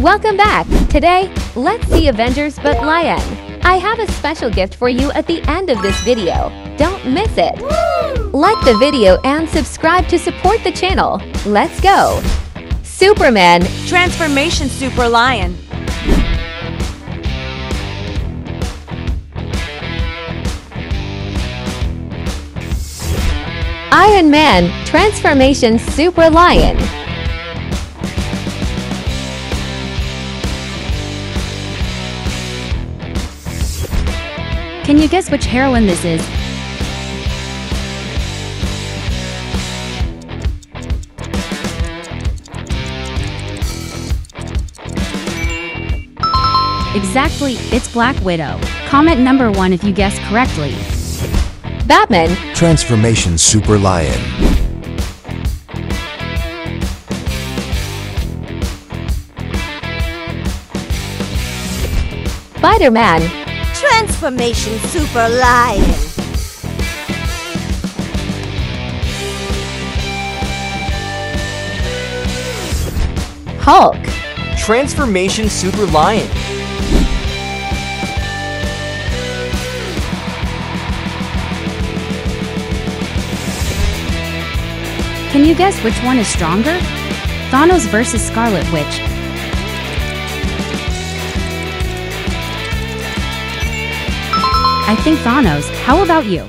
Welcome back! Today, let's see Avengers but Lion. I have a special gift for you at the end of this video. Don't miss it! Like the video and subscribe to support the channel. Let's go! Superman, Transformation Super Lion. Iron Man, Transformation Super Lion. Can you guess which heroine this is? Exactly, it's Black Widow. Comment number one if you guess correctly. Batman, Transformation Super Lion. Spider-Man, Transformation Super Lion. Hulk, Transformation Super Lion. Can you guess which one is stronger? Thanos versus Scarlet Witch. I think Thanos. How about you?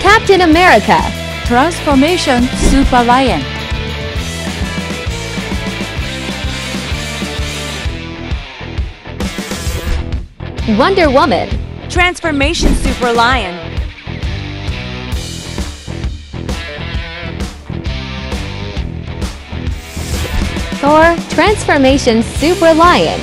Captain America, Transformation Super Lion. Wonder Woman, Transformation Super Lion. Thor, Transformation Super Lion.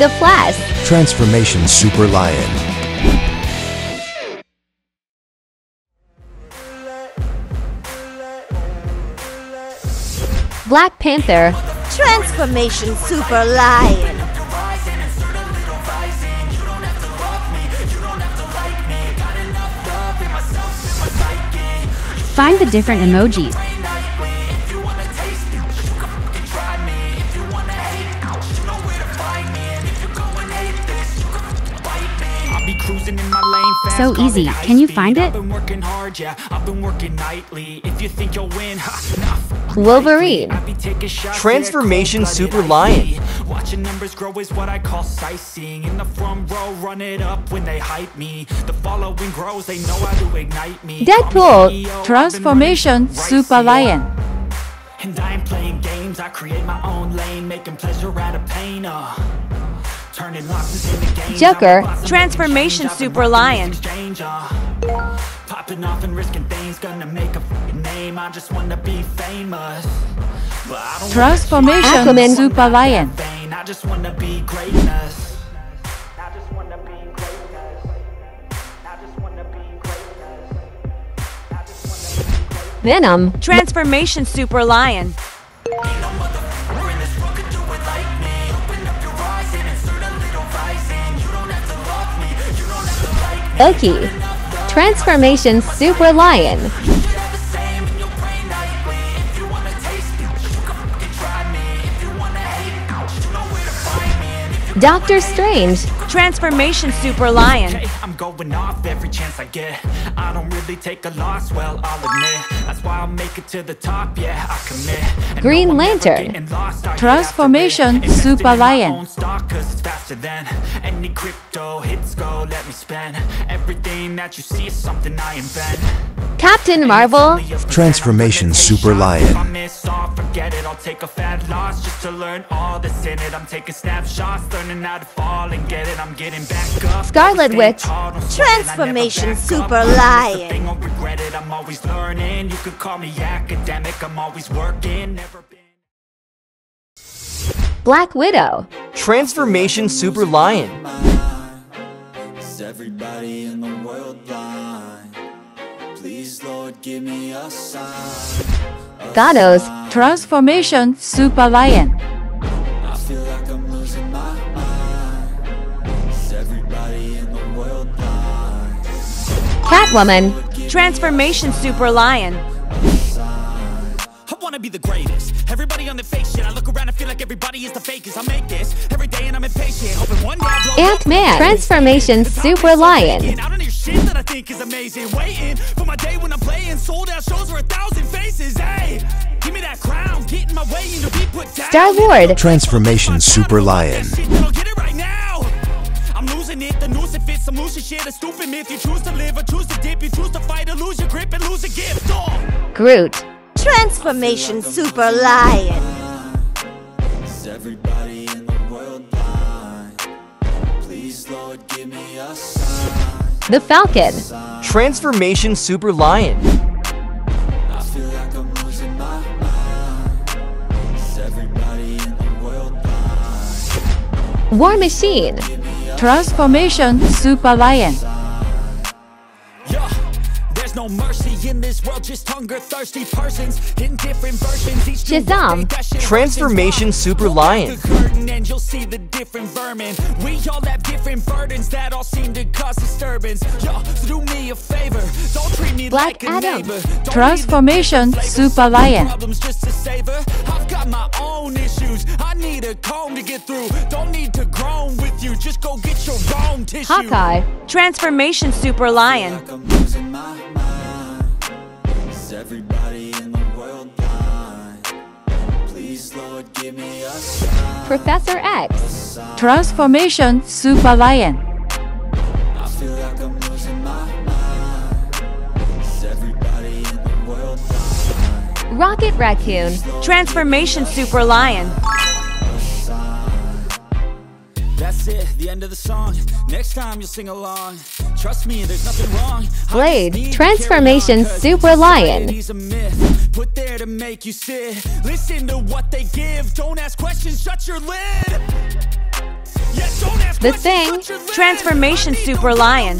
The Flash, Transformation Super Lion. Black Panther, Transformation Super Lion. Find the different emojis. So easy. Can you find it? I've been working hard, yeah. I've been working nightly. If you think you'll win, ha, nah, f- Wolverine. I be taking shots, Transformation Super Lion. Watching numbers grow is what I call sightseeing. In the front row, run it up when they hype me. The following grows, they know how to ignite me. Deadpool. Call me CEO, I've been Transformation Super Lion. And I ain't playing games, I create my own lane, making pleasure out of pain. Uh. Turning losses into gains. Joker. I'm a boss, I'm making Transformation change, I've been Super Lion. This exchange. Popping off and risking things, gonna make a name. I just wanna be famous. But I don't Transformation Aquaman. Super Lion. I just wanna be greatness. I just wanna be greatness. I just wanna be greatness. I just wanna be greatness. Venom, Transformation Super Lion. Loki, Transformation Super Lion. Doctor Strange, Transformation Super Lion. Okay, I'm going off every chance I get. I don't really take a loss, well, I'll admit. That's why I'll make it to the top, yeah, I commit. And Green no, Lantern. lost, Transformation after it. Investing Super Lion. own stock, 'cause it's faster than any crypto hits go. Let me spend everything that you see is something I invent. Captain Marvel, Transformation Super Lion. If I miss all, forget it. I'll take a fat loss just to learn all that's in it. I'm taking snapshots, learning how to fall and get it. I'm getting back up. Scarlet Witch. tall, don't sweat it. I never Transformation Super up. I miss a Lion. thing, I'll regret it. I'm always learning. You could call me academic. I'm always working. Never been. Black Widow, Transformation Super Lion. Is everybody in the world blind? Please, Lord, give me a sign. Gatos, Transformation Super Lion. Catwoman. Transformation Super Lion. I wanna be the greatest. Everybody on the face shit. I look around and feel like everybody is the fakest. I make this every day and I'm impatient. Hoping one day I blow Ant Man. Transformation Super Lion. Waiting for my day when I'm playing it, the noose it fits, I'm losing shit, a stupid myth. You choose to live or choose to dip, you choose to fight or lose your grip and lose a gift. Oh. Groot, Transformation Super Lion. Is everybody in the world blind? Please, Lord, give me a sign. the Falcon, Transformation Super Lion. War Machine, Transformation Super Lion. No mercy in this world, just hunger thirsty persons in different versions. Each Shazam. update, that shit Transformation. Super Lion. the curtain and you'll see the different vermin. We all have different burdens that all seem to cause disturbance. Yo, do me a favor, don't treat me Black like a Adam. neighbor. Don't need to Transformation be the Super Lion. Problems just to savor. I've got my own issues. I need a comb to get through. Don't need to groan with you. Just go get your own tissue. Hawkeye, Transformation Super Lion. like I'm losing my mind. Is everybody in the world blind? Please, Lord, give me a sign. Professor X, Transformation Super Lion. Rocket Raccoon, Transformation Super Lion. That's it, the end of the song. Next time you'll sing along. Trust me, there's nothing wrong. Blade, Transformation Super Lion. society's a myth, put there to make you sit. Listen to what they give. Don't ask questions, shut your lid. Yeah, don't ask The Thing, shut your lid. Transformation I need to Super Lion.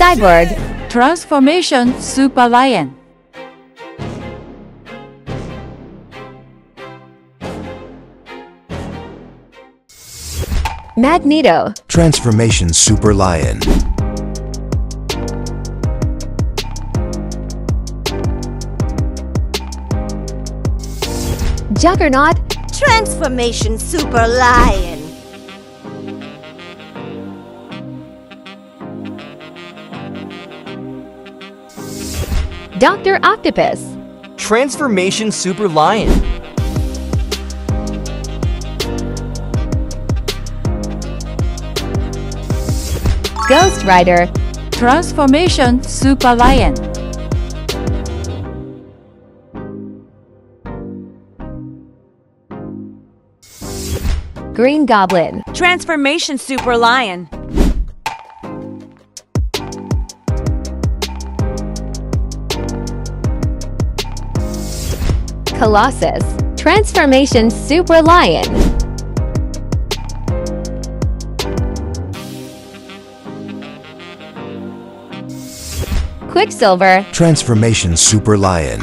Cyborg. Transformation Super Lion. Magneto, Transformation Super Lion. Juggernaut, Transformation Super Lion. Dr. Octopus, Transformation Super Lion. Ghost Rider, Transformation Super Lion. Green Goblin, Transformation Super Lion. Colossus, Transformation Super Lion, Quicksilver, Transformation Super Lion.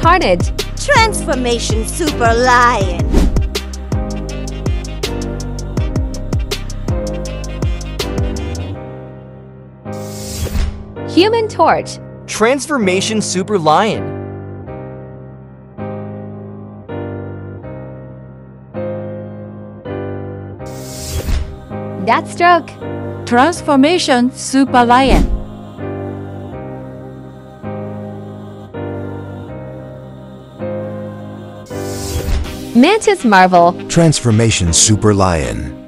Carnage, Transformation Super Lion. Human Torch, Transformation Super Lion. Deathstroke, Transformation Super Lion. Mantis Marvel, Transformation Super Lion.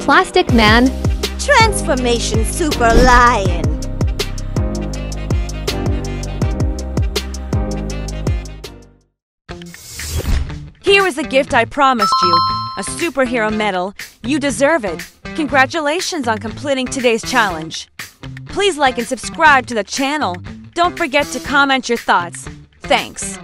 Plastic Man, Transformation Super Lion. Here is a gift I promised you a superhero medal. You deserve it. Congratulations on completing today's challenge. Please like and subscribe to the channel. Don't forget to comment your thoughts. Thanks.